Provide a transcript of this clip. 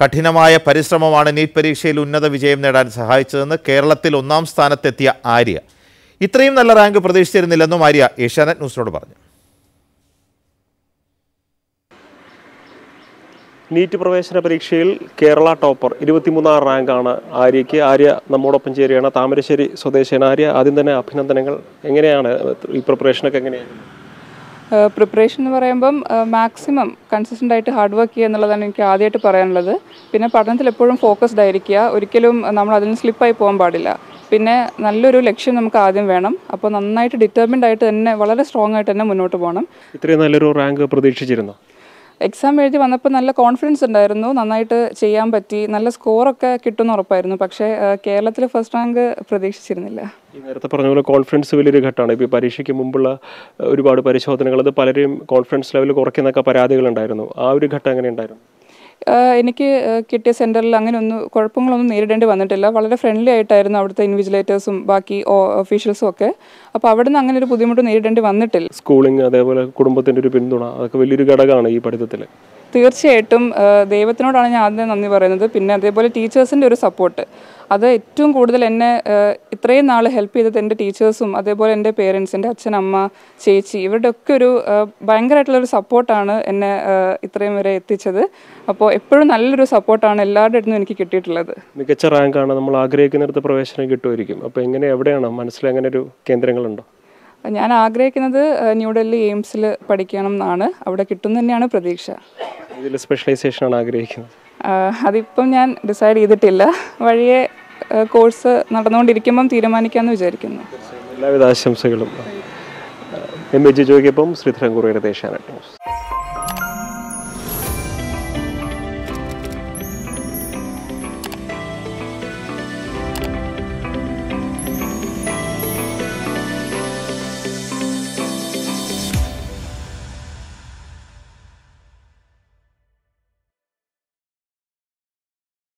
കഠിനമായ പരിശ്രമമാണ് നീറ്റ് പരീക്ഷയിൽ ഉന്നത വിജയം നേടാൻ സഹായിച്ചതെന്ന് കേരളത്തിൽ ഒന്നാം സ്ഥാനത്തെത്തിയ ആര്യ. ഇത്രയും നല്ല റാങ്ക് പ്രതീക്ഷിച്ചിരുന്നില്ലെന്നും ആര്യ ഏഷ്യാനെറ്റ് ന്യൂസിനോട് പറഞ്ഞു. നീറ്റ് പ്രവേശന പരീക്ഷയിൽ കേരള ടോപ്പർ ഇരുപത്തിമൂന്നാം റാങ്കാണ് ആര്യയ്ക്ക്. ആര്യ നമ്മോടൊപ്പം ചേരുകയാണ്. താമരശ്ശേരി സ്വദേശിയാണ് ആര്യ. ആദ്യം തന്നെ അഭിനന്ദനങ്ങൾ. എങ്ങനെയാണ് ഈ പ്രിപ്പറേഷനൊക്കെ എങ്ങനെയാണ്? പ്രിപ്പറേഷൻ എന്ന് പറയുമ്പം മാക്സിമം കൺസിസ്റ്റന്റ് ആയിട്ട് ഹാർഡ് വർക്ക് ചെയ്യുക എന്നുള്ളതാണ് എനിക്ക് ആദ്യമായിട്ട് പറയാനുള്ളത്. പിന്നെ പഠനത്തിൽ എപ്പോഴും ഫോക്കസ്ഡ് ആയിരിക്കുക. ഒരിക്കലും നമ്മൾ അതിന് സ്ലിപ്പായി പോകാൻ പാടില്ല. പിന്നെ നല്ലൊരു ലക്ഷ്യം നമുക്ക് ആദ്യം വേണം. അപ്പോൾ നന്നായിട്ട് ഡിറ്റർമിൻഡ് ആയിട്ട് തന്നെ വളരെ സ്ട്രോങ് ആയിട്ട് തന്നെ മുന്നോട്ട് പോകണം. ഇത്രയും നല്ലൊരു റാങ്ക് പ്രതീക്ഷിച്ചിരുന്നു? എക്സാം എഴുതി വന്നപ്പോൾ നല്ല കോൺഫിഡൻസ് ഉണ്ടായിരുന്നു. നന്നായിട്ട് ചെയ്യാൻ പറ്റി. നല്ല സ്കോറൊക്കെ കിട്ടുമെന്ന് ഉറപ്പായിരുന്നു. പക്ഷേ കേരളത്തിൽ ഫസ്റ്റ് റാങ്ക് പ്രതീക്ഷിച്ചിരുന്നില്ല. നേരത്തെ പറഞ്ഞ പോലെ കോൺഫിഡൻസ് വലിയൊരു ഘട്ടമാണ്. ഇപ്പോൾ പരീക്ഷയ്ക്ക് മുമ്പുള്ള ഒരുപാട് പരിശോധനകൾ അത് പലരെയും കോൺഫിഡൻസ് ലെവൽ കുറയ്ക്കുന്നൊക്കെ പരാതികളുണ്ടായിരുന്നു ആ ഒരു ഘട്ടം എങ്ങനെയുണ്ടായിരുന്നു ആഹ് എനിക്ക് കിട്ടിയ സെന്ററിൽ അങ്ങനെ ഒന്നും കുഴപ്പങ്ങളൊന്നും നേരിടേണ്ടി വന്നിട്ടില്ല. വളരെ ഫ്രണ്ട്ലി ആയിട്ടായിരുന്നു അവിടുത്തെ ഇൻവിജിലേറ്റേഴ്സും ബാക്കി ഓഫീഷ്യൽസും ഒക്കെ. അപ്പോൾ അവിടുന്ന് അങ്ങനെ ഒരു ബുദ്ധിമുട്ട് നേരിടേണ്ടി വന്നിട്ടില്ല. സ്കൂളിങ് അതേപോലെ കുടുംബത്തിന്റെ ഒരു പിന്തുണ അതൊക്കെ വലിയൊരു ഘടകമാണ് ഈ പഠിത്തത്തിൽ തീർച്ചയായിട്ടും ദൈവത്തിനോടാണ് ഞാൻ ആദ്യം നന്ദി പറയുന്നത്. പിന്നെ അതേപോലെ ടീച്ചേഴ്സിന്റെ ഒരു സപ്പോർട്ട്. അത് ഏറ്റവും കൂടുതൽ എന്നെ ഇത്രയും നാൾ ഹെൽപ്പ് ചെയ്തത് എന്റെ ടീച്ചേഴ്സും അതേപോലെ എന്റെ പേരൻസ് എന്റെ അച്ഛൻ അമ്മ ചേച്ചി ഇവരുടെ ഒക്കെ ഒരു ഭയങ്കരമായിട്ടുള്ളൊരു സപ്പോർട്ടാണ് എന്നെ ഇത്രയും വരെ എത്തിച്ചത്. അപ്പോൾ എപ്പോഴും നല്ലൊരു സപ്പോർട്ടാണ് എല്ലാവരുടെ അടുത്തും എനിക്ക് കിട്ടിയിട്ടുള്ളത്. മികച്ച റാങ്കാണ്. നമ്മൾ ആഗ്രഹിക്കുന്നിടത്ത് പ്രവേശനം കിട്ടുമായിരിക്കും. അപ്പോൾ എങ്ങനെ എവിടെയാണ്? മനസ്സിൽ അങ്ങനെ ഒരു കേന്ദ്രങ്ങളുണ്ടോ? ഞാൻ ആഗ്രഹിക്കുന്നത് ന്യൂഡൽഹി എയിംസിൽ പഠിക്കണം എന്നാണ്. അവിടെ കിട്ടും തന്നെയാണ് പ്രതീക്ഷ. ഇതിൽ സ്പെഷ്യലൈസേഷനാണ് ആഗ്രഹിക്കുന്നത്. അതിപ്പം ഞാൻ ഡിസൈഡ് ചെയ്തിട്ടില്ല. വഴിയെ കോഴ്സ് നടന്നുകൊണ്ടിരിക്കുമ്പം തീരുമാനിക്കാമെന്ന് വിചാരിക്കുന്നു. എല്ലാവിധ ആശംസകളും. എം എ ജി ജോയ്ക്കൊപ്പം ശ്രീധരൻ ദേശാന ന്യൂസ്.